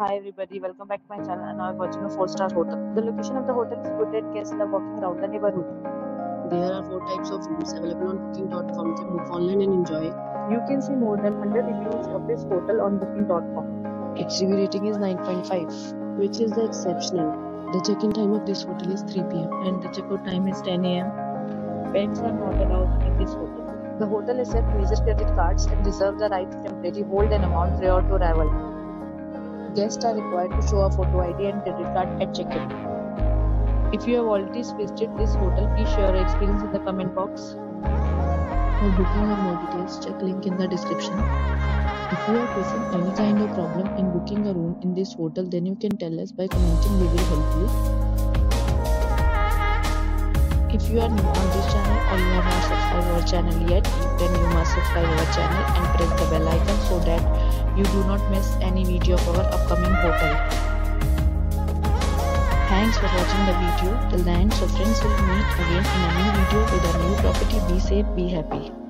Hi everybody, welcome back to my channel and now I'm watching a 4-star hotel. The location of the hotel is good and guests love walking around the neighborhood. There are four types of rooms available on booking.com. You can book online and enjoy. You can see more than 100 reviews of this hotel on booking.com. Its review rating is 9.5, which is the exceptional. The check-in time of this hotel is 3 p.m. And the check-out time is 10 am. Pets are not allowed in this hotel. The hotel accepts major credit cards and reserves the right to temporarily hold an amount prior to arrival. Guests are required to show a photo ID and credit card at check-in. If you have already visited this hotel, please share your experience in the comment box. For booking or more details, check link in the description. If you are facing any kind of problem in booking a room in this hotel, then you can tell us by commenting. We will help you. If you are new on this channel or you have not subscribed our channel yet, then subscribe our channel and press the bell icon so that you do not miss any video of our upcoming hotel. Thanks for watching the video till the end. So friends will meet again in a new video with a new property. Be safe, be happy.